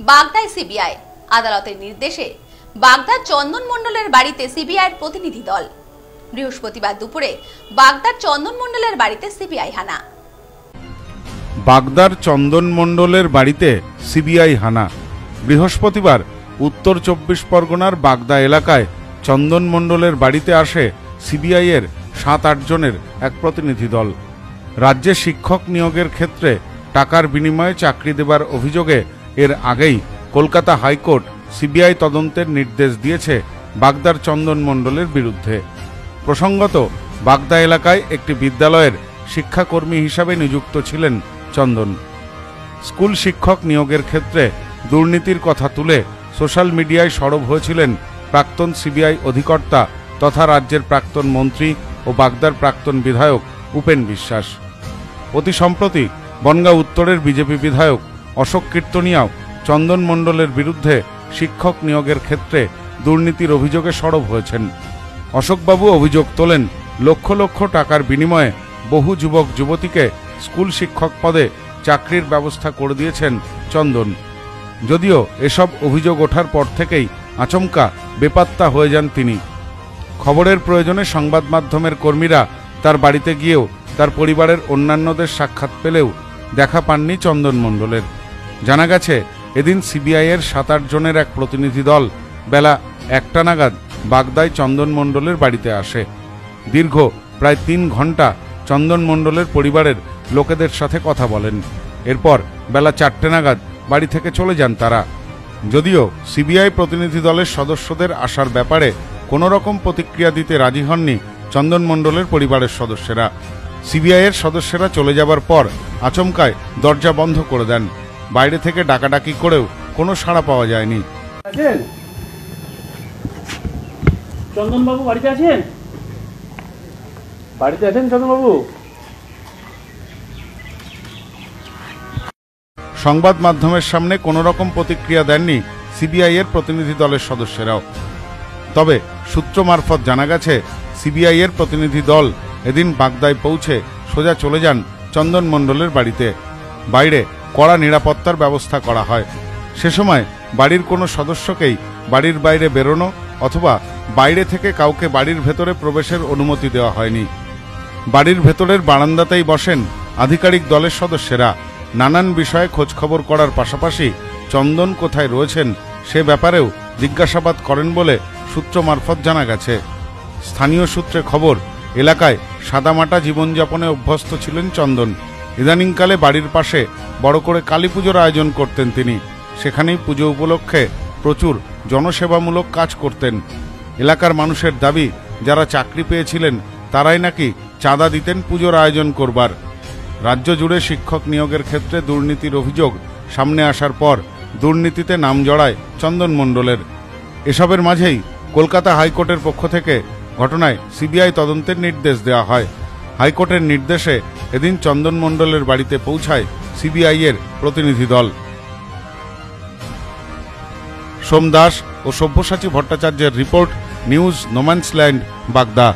বাগদায় CBI. আদালতের নির্দেশে বাগদার চন্দন মণ্ডলের বাড়িতে সিবিআইয়ের প্রতিনিধি দল। বৃহস্পতিবার দুপুরে বাগদার চন্দন মণ্ডলের বাড়িতে সিবিআই হানা। বাগদার চন্দন মণ্ডলের বাড়িতে সিবিআই হানা। বৃহস্পতিবার উত্তর চব্বিশ পরগনার বাগদা এলাকায় চন্দন মণ্ডলের বাড়িতে আসে সিবিআইয়ের সাত আটজনের এক প্রতিনিধি দল। রাজ্যে শিক্ষক নিয়োগের ক্ষেত্রে টাকার বিনিময়ে চাকরি দেবার অভিযোগে এর আগেই কলকাতা হাইকোর্ট সিবিআই তদন্তের নির্দেশ দিয়েছে বাগদার চন্দন মণ্ডলের বিরুদ্ধে। প্রসঙ্গত, বাগদা এলাকায় একটি বিদ্যালয়ের শিক্ষাকর্মী হিসাবে নিযুক্ত ছিলেন চন্দন। স্কুল শিক্ষক নিয়োগের ক্ষেত্রে দুর্নীতির কথা তুলে সোশ্যাল মিডিয়ায় সরব হয়েছিলেন প্রাক্তন সিবিআই অধিকর্তা তথা রাজ্যের প্রাক্তন মন্ত্রী ও বাগদার প্রাক্তন বিধায়ক উপেন বিশ্বাস। অতি সম্প্রতি বনগাঁ উত্তরের বিজেপি বিধায়ক অশোক কীর্তনিয়াও চন্দন মণ্ডলের বিরুদ্ধে শিক্ষক নিয়োগের ক্ষেত্রে দুর্নীতির অভিযোগে সরব হয়েছেন। অশোকবাবু অভিযোগ তোলেন, লক্ষ লক্ষ টাকার বিনিময়ে বহু যুবক যুবতীকে স্কুল শিক্ষক পদে চাকরির ব্যবস্থা করে দিয়েছেন চন্দন। যদিও এসব অভিযোগ ওঠার পর থেকেই আচমকা বেপাত্তা হয়ে যান তিনি। খবরের প্রয়োজনে সংবাদ মাধ্যমের কর্মীরা তার বাড়িতে গিয়েও তার পরিবারের অন্যান্যদের সাক্ষাৎ পেলেও দেখা পাননি চন্দন মণ্ডলের। জানা গেছে, এদিন সিবিআইয়ের সাত আট জনের এক প্রতিনিধি দল বেলা একটা নাগাদ বাগদায় চন্দন মণ্ডলের বাড়িতে আসে। দীর্ঘ প্রায় তিন ঘণ্টা চন্দন মণ্ডলের পরিবারের লোকেদের সাথে কথা বলেন। এরপর বেলা চারটে নাগাদ বাড়ি থেকে চলে যান তারা। যদিও সিবিআই প্রতিনিধি দলের সদস্যদের আসার ব্যাপারে কোনো রকম প্রতিক্রিয়া দিতে রাজি হননি চন্দন মণ্ডলের পরিবারের সদস্যরা। সিবিআইয়ের সদস্যরা চলে যাবার পর আচমকায় দরজা বন্ধ করে দেন। বাইরে থেকে ডাকাডাকি করেও কোনো সাড়া পাওয়া যায়নি। আছেন? চন্দনবাবু বাড়িতে আছেন? বাড়িতে আছেন চন্দনবাবু? সংবাদ মাধ্যমের সামনে কোনো রকম প্রতিক্রিয়া দেননি সিবিআই এর প্রতিনিধি দলের সদস্যরাও। তবে সূত্র মারফত জানা গেছে সিবিআই এর প্রতিনিধি দল এদিন বাগদায় পৌঁছে সোজা চলে যান চন্দন মণ্ডলের বাড়িতে। বাইরে কড়া নিরাপত্তার ব্যবস্থা করা হয়। সে সময় বাড়ির কোনো সদস্যকেই বাড়ির বাইরে বেরোনো অথবা বাইরে থেকে কাউকে বাড়ির ভেতরে প্রবেশের অনুমতি দেওয়া হয়নি। বাড়ির ভেতরের বারান্দাতেই বসেন আধিকারিক দলের সদস্যরা। নানান বিষয়ে খোঁজখবর করার পাশাপাশি চন্দন কোথায় রয়েছেন সে ব্যাপারেও জিজ্ঞাসাবাদ করেন বলে সূত্র মারফত জানা গেছে। স্থানীয় সূত্রে খবর, এলাকায় সাদামাটা জীবনযাপনে অভ্যস্ত ছিলেন চন্দন। ইদানিংকালে বাড়ির পাশে বড় করে কালী পুজোর আয়োজন করতেন তিনি। সেখানেই পুজো উপলক্ষে প্রচুর জনসেবামূলক কাজ করতেন। এলাকার মানুষের দাবি, যারা চাকরি পেয়েছিলেন, তারাই নাকি চাঁদা দিতেন পুজোর আয়োজন করবার। রাজ্য জুড়ে শিক্ষক নিয়োগের ক্ষেত্রে দুর্নীতির অভিযোগ সামনে আসার পর দুর্নীতিতে নাম জড়ায় চন্দন মণ্ডলের। এসবের মাঝেই কলকাতা হাইকোর্টের পক্ষ থেকে ঘটনায় সিবিআই তদন্তের নির্দেশ দেওয়া হয়। হাইকোর্টের নির্দেশে এদিন চন্দন মণ্ডলের বাড়িতে পৌঁছায় সিবিআই এর প্রতিনিধি দল। সোমদাস ও সব্যসাচী ভট্টাচার্যের রিপোর্ট, নিউজ, নোম্যান্সল্যান্ড, বাগদা।